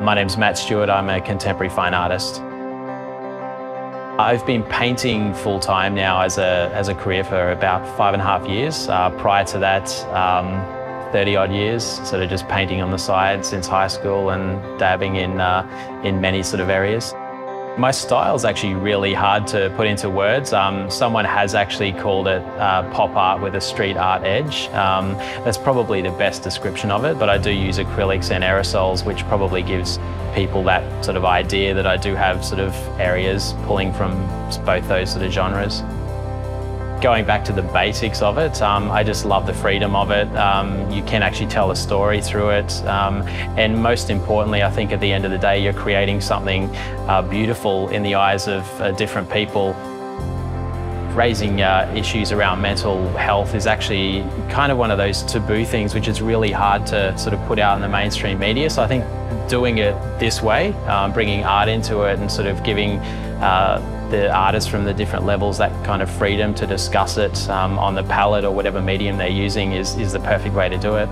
My name's Matt Stewart, I'm a contemporary fine artist. I've been painting full time now as a, as a career for about five and a half years. Uh, prior to that, um, 30 odd years, sort of just painting on the side since high school and dabbing in, uh, in many sort of areas. My style is actually really hard to put into words. Um, someone has actually called it uh, pop art with a street art edge. Um, that's probably the best description of it, but I do use acrylics and aerosols, which probably gives people that sort of idea that I do have sort of areas pulling from both those sort of genres going back to the basics of it, um, I just love the freedom of it. Um, you can actually tell a story through it. Um, and most importantly, I think at the end of the day, you're creating something uh, beautiful in the eyes of uh, different people. Raising uh, issues around mental health is actually kind of one of those taboo things which is really hard to sort of put out in the mainstream media. So I think doing it this way, um, bringing art into it and sort of giving uh, the artists from the different levels that kind of freedom to discuss it um, on the palette or whatever medium they're using is, is the perfect way to do it.